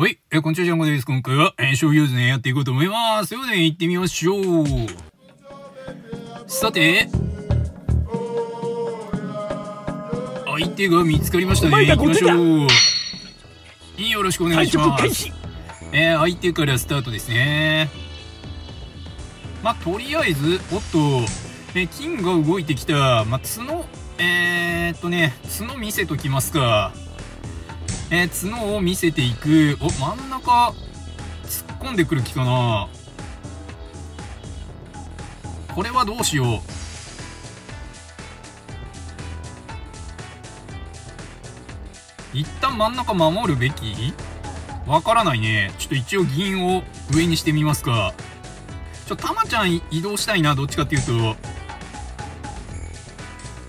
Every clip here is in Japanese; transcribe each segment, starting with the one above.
はい、え、こんにちは、ジャンゴです。今回は、えー、消費ユーズね、やっていこうと思います。ということで、行ってみましょう。さて、相手が見つかりましたね。行きましょう。よろしくお願いします。えー、相手からスタートですね。まあ、とりあえず、おっと、えー、金が動いてきた。まあ、角、えー、っとね、角見せときますか。えー、角を見せていく。お、真ん中、突っ込んでくる気かなこれはどうしよう。一旦真ん中守るべき？わからないね。ちょっと一応銀を上にしてみますか。ちょ、たまちゃん移動したいな、どっちかっていうと。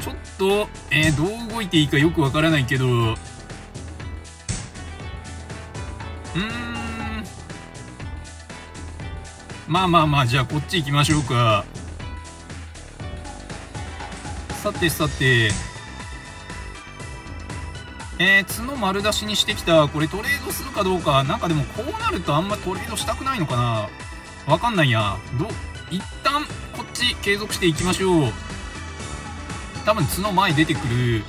ちょっと、えー、どう動いていいかよくわからないけど、うん。まあまあまあじゃあこっち行きましょうか。さてさて。えー、角丸出しにしてきた。これトレードするかどうか。なんかでもこうなるとあんまトレードしたくないのかな。わかんないや。ど一旦こっち継続していきましょう。多分角前出てくる。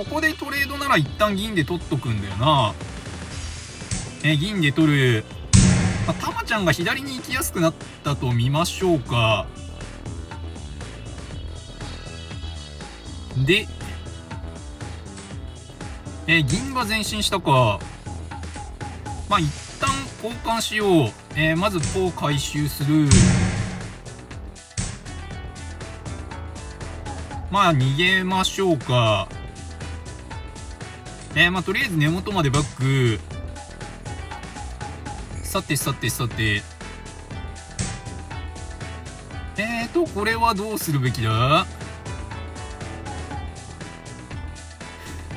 ここでトレードなら一旦銀で取っとくんだよな。え、銀で取る。まあ、たまちゃんが左に行きやすくなったと見ましょうか。で、え銀が前進したか。まあ、一旦交換しよう。えー、まず、こう回収する。まあ、逃げましょうか。えー、まあ、とりあえず根元までバック。さてさてさて。えーと、これはどうするべきだ？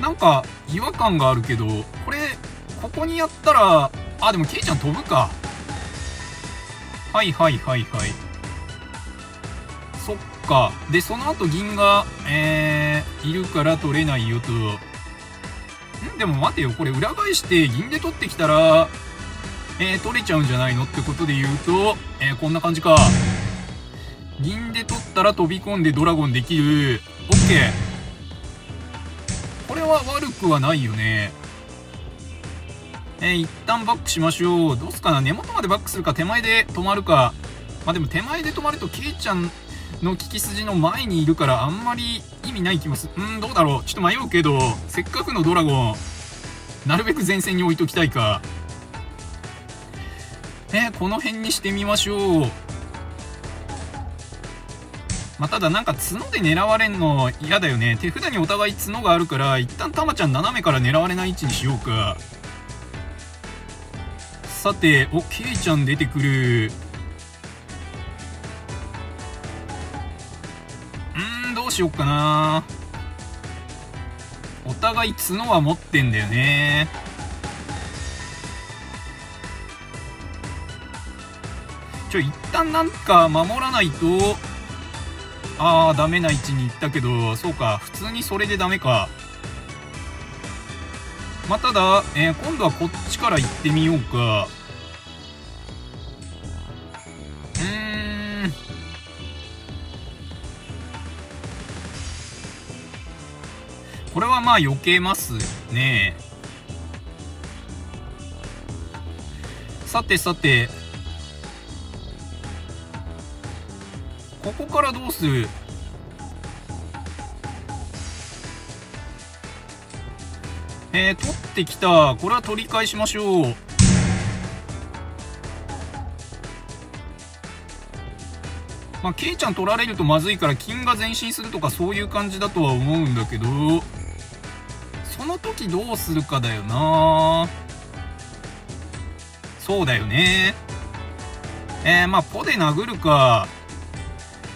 なんか、違和感があるけど、これ、ここにやったら、あ、でも、ケイちゃん飛ぶか。はいはいはいはい。そっか。で、その後銀が、えー、いるから取れないよと。でも待てよ、これ裏返して銀で取ってきたら、えー、取れちゃうんじゃないのってことで言うと、えー、こんな感じか。銀で取ったら飛び込んでドラゴンできる。オッケー。これは悪くはないよね。えー、一旦バックしましょう。どうすかな？根元までバックするか？手前で止まるか。まあでも手前で止まるとケイちゃんの利き筋の前にいるからあんまり意味ない気もする。うん、どうだろう。ちょっと迷うけど、せっかくのドラゴン、なるべく前線に置いときたいか。えー、この辺にしてみましょう。まあ、ただなんか角で狙われんの嫌だよね。手札にお互い角があるから、一旦たまちゃん斜めから狙われない位置にしようか。さて、お、ケイちゃん出てくる。しよっかな。お互い角は持ってんだよね。ちょ一旦なんか守らないと。ああダメな位置に行ったけど。そうか普通にそれでダメか。まあ、ただ、えー、今度はこっちから行ってみようか。まあ避けますね。さてさて。ここからどうする？えー、取ってきた。これは取り返しましょう。まあ、ケイちゃん取られるとまずいから金が前進するとかそういう感じだとは思うんだけど。の時どうするかだよな。そうだよね。えー、まあポで殴るか。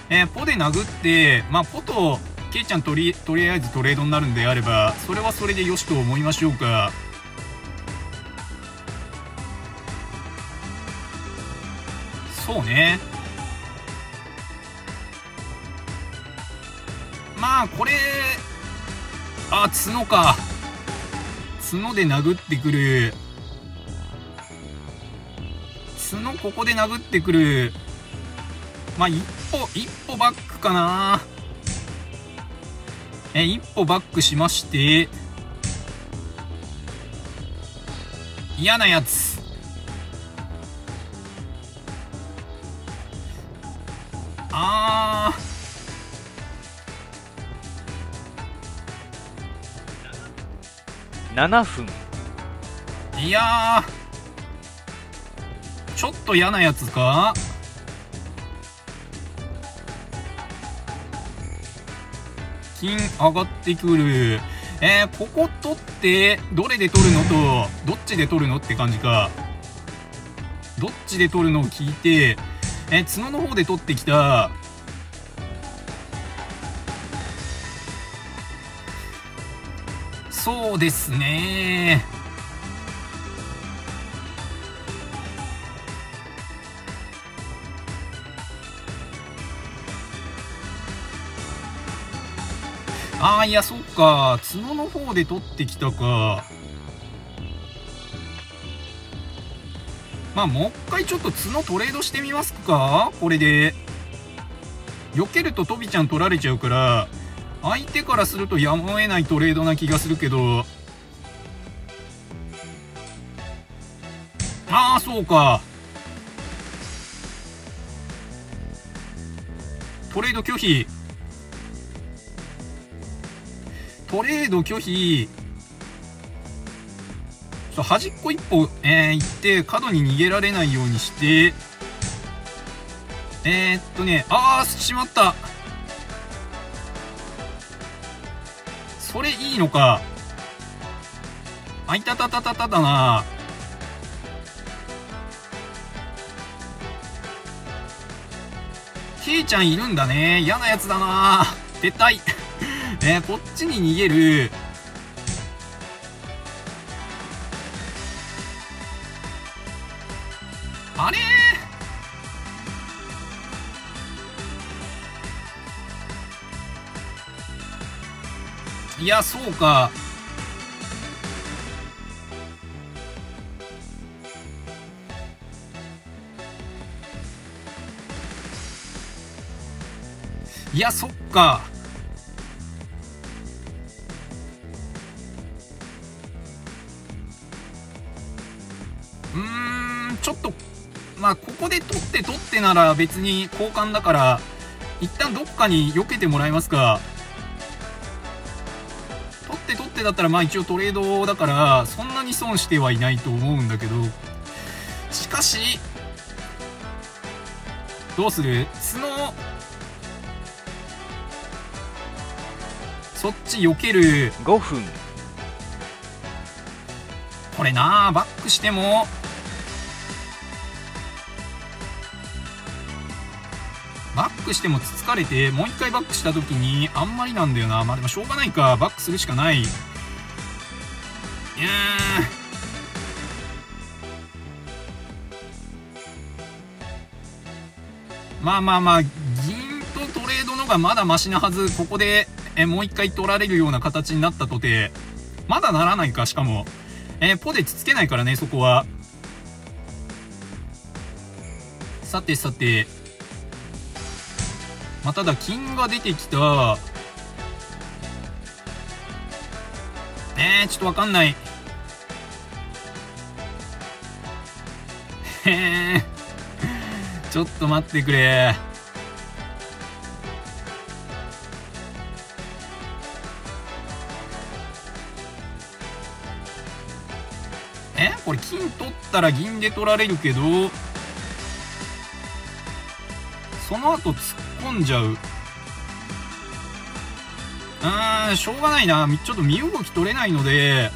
えー、ポで殴ってまあポとケイちゃんとりとりあえずトレードになるんであればそれはそれでよしと思いましょうか。そうね。まあこれあ角か。角で殴ってくる。角ここで殴ってくる。まあ、一歩、一歩バックかな。え、一歩バックしまして、嫌なやつ。7分。いやちょっと嫌なやつか？金上がってくる。えー、ここ取って、どれで取るの？と、どっちで取るのって感じか。どっちで取るのを聞いて、えー、角の方で取ってきた。そうですねああ、いや、そっか。角の方で取ってきたか。まあ、もう一回ちょっと角トレードしてみますかこれで。避けるとトビちゃん取られちゃうから、相手からするとやむを得ないトレードな気がするけど。ああ、そうか。トレード拒否。トレード拒否、端っこ一歩、えー、行って、角に逃げられないようにして、えー、っとね、あー、しまった。それいいのか。あいたたたたただな。ケイちゃんいるんだね。嫌なやつだな。撤退。え、こっちに逃げる。いや、そうか。いや、そっかうんちょっと。まあ、ここで取って取ってなら別に交換だから、一旦どっかに避けてもらえますか。だったら、まあ一応トレードだから、そんなに損してはいないと思うんだけど、しかし、どうする？角、そっち避ける。5分。これなバックしても、クしてもつつかれて、もう一回バックした時に、あんまりなんだよな。まあでもしょうがないか。バックするしかない。いやまあまあまあ、銀とトレードのがまだマシなはず。ここで、え、もう一回取られるような形になったとて、まだならないか、しかも。え、ポでつつけないからね、そこは。さてさて、まあ、ただ金が出てきた。えー、ちょっとわかんない。へえちょっと待ってくれ。え？これ金取ったら銀で取られるけど。その後突っ込んじゃう。うーん、しょうがないな。ちょっと身動き取れないので、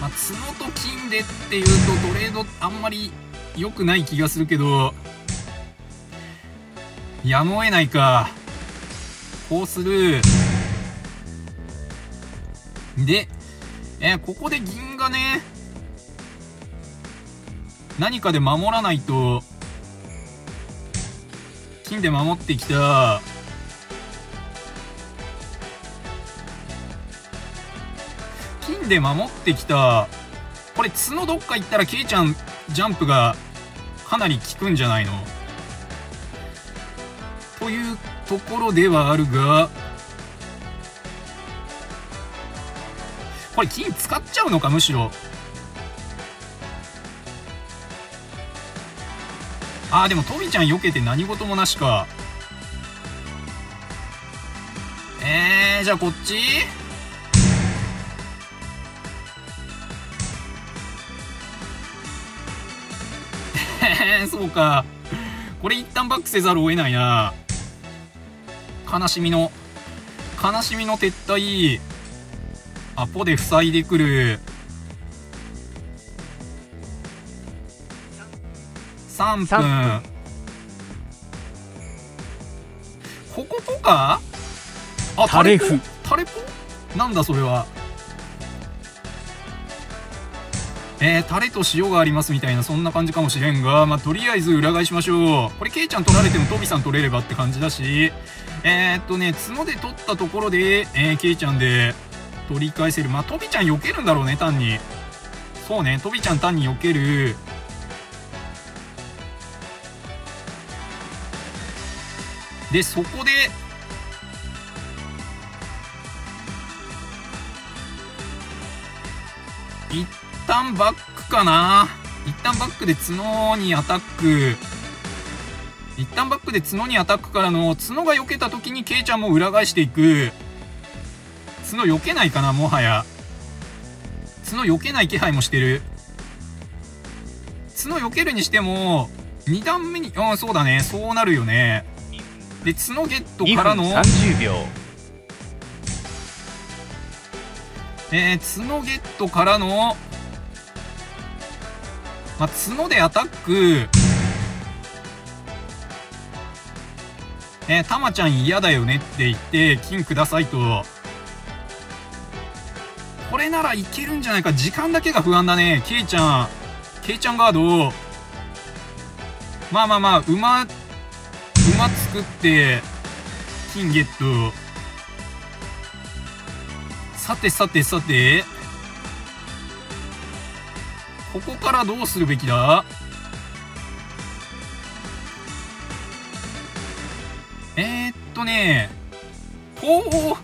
まあ、角と金でっていうとトレードあんまり良くない気がするけど、やむを得ないか。こうする。で、えー、ここで銀がね、何かで守らないと、金で守ってきた。金で守ってきた。これ角どっか行ったらケイちゃんジャンプがかなり効くんじゃないの？というところではあるがこれ金使っちゃうのかむしろ？あーでもトビちゃん避けて何事もなしか。えー、じゃあこっち？そうか。これ一旦バックせざるを得ないな。悲しみの悲しみの撤退。アポで塞いでくる。3分。3分。こことか？あタレフ。タレポなんだそれは。えー、タレと塩がありますみたいなそんな感じかもしれんが、まあ、とりあえず裏返しましょう。これケイちゃん取られてもトビさん取れればって感じだし。えー、っとね角で取ったところで、えー、ケイちゃんで取り返せる。まあトビちゃん避けるんだろうね単に。そうねトビちゃん単に避けるでそこで一旦バックかな。一旦バックで角にアタック。一旦バックで角にアタックからの角が避けた時にケイちゃんも裏返していく。角避けないかなもはや。角避けない気配もしてる。角避けるにしても2段目にうんそうだね。そうなるよね。で角ゲット2分からの30秒えー、角ゲットからの、まあ、角でアタック、えー、たまちゃん嫌だよねって言って、金くださいと。これならいけるんじゃないか。時間だけが不安だね。ケイちゃん、ケイちゃんガード。まあまあまあ、馬、馬作って、金ゲット。さてさてさて、ここからどうするべきだ？えー、っとね、おお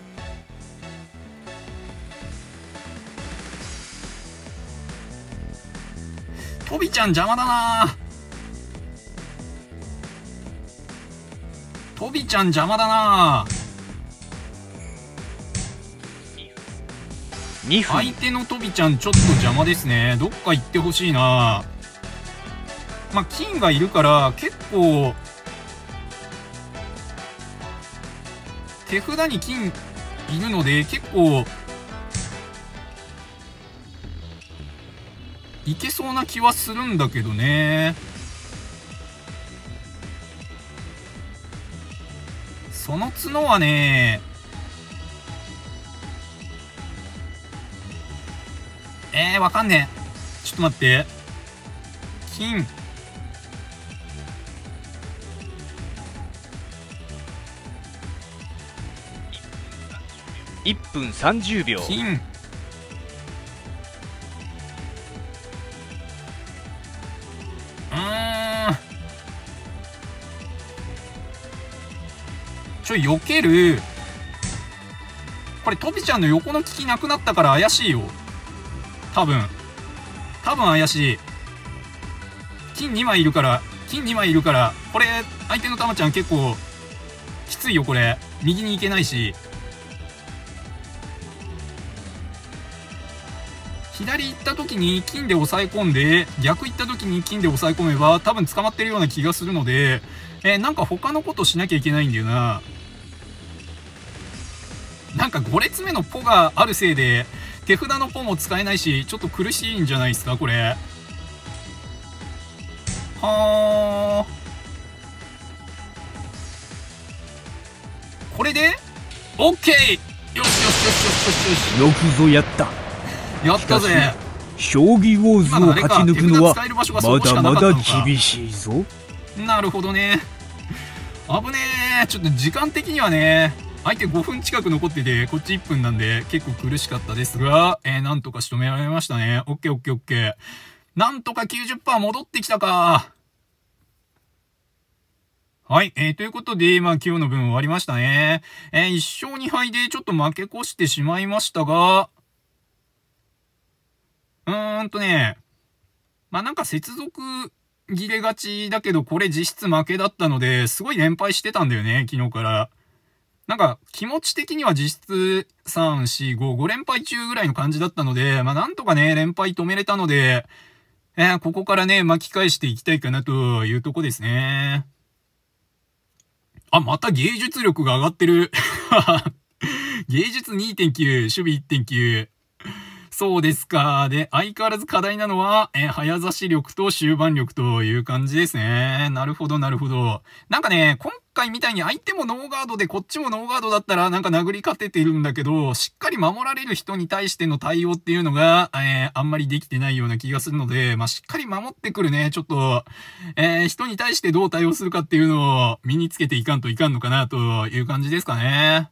とびちゃん邪魔だな。とびちゃん邪魔だな。2分。相手のとびちゃんちょっと邪魔ですね。どっか行ってほしいな。まあ金がいるから結構手札に金いるので結構いけそうな気はするんだけどねその角はねえー、わかんねえ。ちょっと待って。金。1分30秒金。ちょ、避ける。これ、トビちゃんの横の利きなくなったから怪しいよ。多分。多分怪しい。金2枚いるから、金2枚いるから、これ、相手のタマちゃん結構、きついよ、これ。右に行けないし。左行った時に金で押さえ込んで、逆行った時に金で押さえ込めば、多分捕まってるような気がするので、えーなんか他のことしなきゃいけないんだよな。か5列目のポがあるせいで、手札のポも使えないし、ちょっと苦しいんじゃないですか、これ。はー。これで、オッケーよしよしよしよしよしよよくぞやったし。やったぜ。将棋ウォーズを勝ち抜くのはまだまだ厳しいぞなるほどね。危ねえ。ちょっと時間的にはね、相手5分近く残ってて、こっち1分なんで結構苦しかったですが、えー、なんとか仕留められましたね。オッケーオッケーオッケー。なんとか90%戻ってきたか。はい。えー、ということで、まあ、今日の分終わりましたね。えー、1勝2敗でちょっと負け越してしまいましたが、うーんとね、まあ、なんか接続切れがちだけど、これ実質負けだったので、すごい連敗してたんだよね、昨日から。なんか、気持ち的には実質3、4、5、5連敗中ぐらいの感じだったので、まあ、なんとかね、連敗止めれたので、えー、ここからね、巻き返していきたいかなというとこですね。あ、また芸術力が上がってる。芸術2.9、守備1.9。そうですか。で、相変わらず課題なのは、え早指し力と終盤力という感じですね。なるほど、なるほど。なんかね、今回みたいに相手もノーガードでこっちもノーガードだったらなんか殴り勝ててるんだけど、しっかり守られる人に対しての対応っていうのが、えー、あんまりできてないような気がするので、まあ、しっかり守ってくるね、ちょっと、えー、人に対してどう対応するかっていうのを身につけていかんといかんのかなという感じですかね。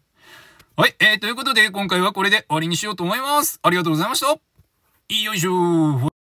はい、えー、ということで今回はこれで終わりにしようと思います。ありがとうございました。よいしょ。